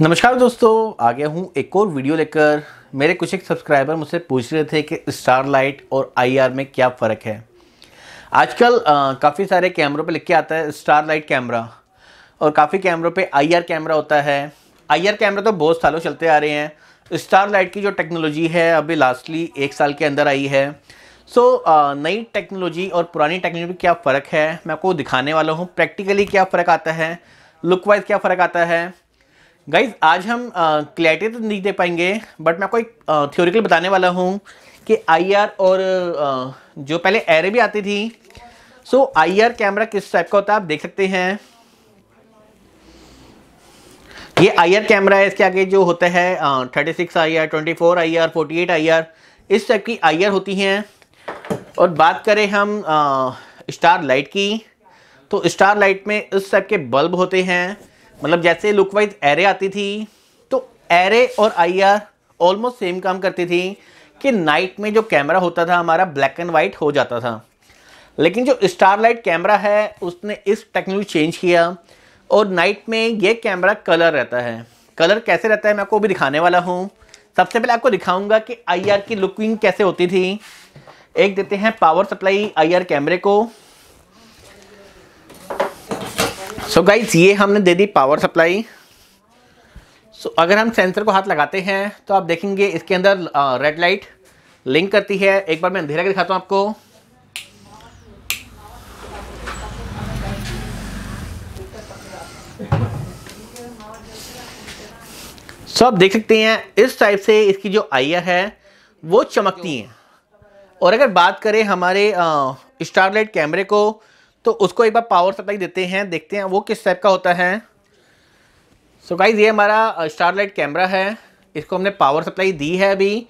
नमस्कार दोस्तों आ गया हूँ एक और वीडियो लेकर। मेरे कुछ एक सब्सक्राइबर मुझसे पूछ रहे थे कि स्टार लाइट और आईआर में क्या फ़र्क है। आजकल काफ़ी सारे कैमरों पे लिख के आता है स्टार लाइट कैमरा और काफ़ी कैमरों पे आईआर कैमरा होता है। आईआर कैमरा तो बहुत सालों चलते आ रहे हैं। स्टार लाइट की जो टेक्नोलॉजी है अभी लास्टली एक साल के अंदर आई है। सो so, नई टेक्नोलॉजी और पुरानी टेक्नोलॉजी में क्या फ़र्क है मैं आपको दिखाने वाला हूँ। प्रैक्टिकली क्या फ़र्क आता है? लुक वाइज क्या फ़र्क आता है? गाइज़ आज हम क्लैरिटी तो नहीं दे पाएँगे बट मैं आपको एक थ्योरिकल बताने वाला हूँ कि आईआर और uh, जो पहले एरे भी आती थी सो आईआर कैमरा किस टाइप का होता है आप देख सकते हैं। ये आईआर कैमरा है इसके आगे जो होता है thirty six I R twenty four I R forty eight I R इस टाइप की आई आर होती हैं। और बात करें हम स्टार लाइट की तो स्टार लाइट में इस टाइप के बल्ब होते हैं। मतलब जैसे लुक वाइज एरे आती थी तो एरे और आई आर ऑलमोस्ट सेम काम करती थी कि नाइट में जो कैमरा होता था, हमारा ब्लैक एंड वाइट हो जाता था। लेकिन जो स्टारलाइट कैमरा है, उसने इस टेक्नोलॉजी चेंज किया और नाइट में ये कैमरा कलर रहता है। कलर कैसे रहता है, मैं आपको भी दिखाने वाला हूँ। सबसे पहले आपको दिखाऊँगा कि आईआर की लुकिंग कैसे होती थी। एक देते हैं पावर सप्लाई आईआर कैमरे को। सो so गाइस ये हमने दे दी पावर सप्लाई सो so, अगर हम सेंसर को हाथ लगाते हैं तो आप देखेंगे इसके अंदर रेड लाइट लिंक करती है. एक बार मैं अंधेरा के दिखाता हूँ आपको. सो so, आप देख सकते हैं इस टाइप से इसकी जो आइया है वो चमकती हैं. और अगर बात करें हमारे स्टारलाइट कैमरे को तो उसको एक बार पावर सप्लाई देते हैं देखते हैं वो किस टाइप का होता है। सो so गाइज़ ये हमारा स्टारलाइट कैमरा है। इसको हमने पावर सप्लाई दी है अभी।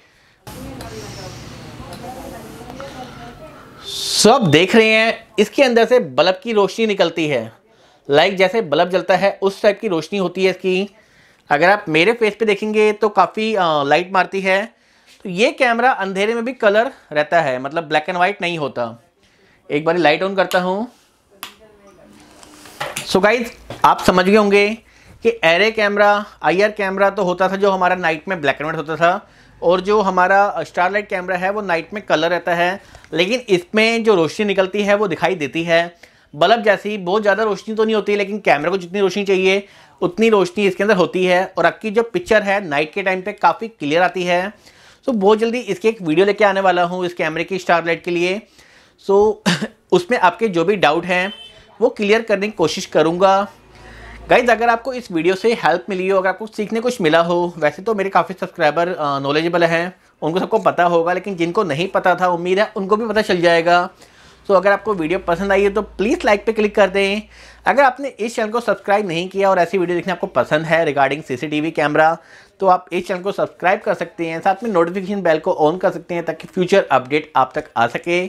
सब so, देख रहे हैं इसके अंदर से बल्ब की रोशनी निकलती है। लाइक like जैसे बल्ब जलता है उस टाइप की रोशनी होती है इसकी। अगर आप मेरे फेस पे देखेंगे तो काफ़ी लाइट मारती है। तो ये कैमरा अंधेरे में भी कलर रहता है मतलब ब्लैक एंड वाइट नहीं होता। एक बार लाइट ऑन करता हूँ। सो गाइज़ आप समझ गए होंगे कि एरे कैमरा आईआर कैमरा तो होता था जो हमारा नाइट में ब्लैक एंड वाइट होता था और जो हमारा स्टारलाइट कैमरा है वो नाइट में कलर रहता है, लेकिन इसमें जो रोशनी निकलती है वो दिखाई देती है। बल्ब जैसी बहुत ज़्यादा रोशनी तो नहीं होती, लेकिन कैमरे को जितनी रोशनी चाहिए, उतनी रोशनी इसके अंदर होती है और आपकी जो पिक्चर है नाइट के टाइम पे काफ़ी क्लियर आती है। सो बहुत जल्दी इसकी एक वीडियो लेके आने वाला हूँ इस कैमरे की स्टारलाइट के लिए। सो उसमें आपके जो भी डाउट हैं वो क्लियर करने की कोशिश करूँगा। गाइज़ अगर आपको इस वीडियो से हेल्प मिली हो, अगर आपको सीखने कुछ मिला हो, वैसे तो मेरे काफ़ी सब्सक्राइबर नॉलेजेबल हैं। उनको सबको पता होगा, लेकिन जिनको नहीं पता था, उम्मीद है उनको भी पता चल जाएगा। तो अगर आपको वीडियो पसंद आई है तो प्लीज़ लाइक पे क्लिक कर दें। अगर आपने इस चैनल को सब्सक्राइब नहीं किया और ऐसी वीडियो देखने आपको पसंद है रिगार्डिंग सीसीटीवी कैमरा तो आप इस चैनल को सब्सक्राइब कर सकते हैं, साथ में नोटिफिकेशन बेल को ऑन कर सकते हैं, ताकि फ्यूचर अपडेट आप तक आ सके।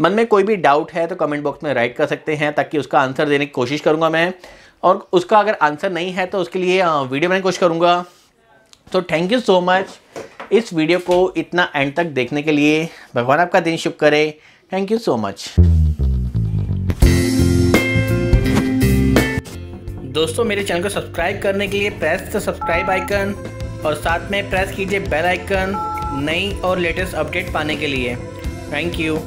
मन में कोई भी डाउट है तो कमेंट बॉक्स में राइट कर सकते हैं ताकि उसका आंसर देने की कोशिश करूँगा मैं। और उसका अगर आंसर नहीं है तो उसके लिए वीडियो बनाने कोशिश करूँगा। तो थैंक यू सो मच इस वीडियो को इतना एंड तक देखने के लिए। भगवान आपका दिन शुभ करे। थैंक यू सो मच दोस्तों, मेरे चैनल को सब्सक्राइब करने के लिए प्रेस द सब्सक्राइब आइकन और साथ में प्रेस कीजिए बेल आइकन नई और लेटेस्ट अपडेट पाने के लिए। Thank you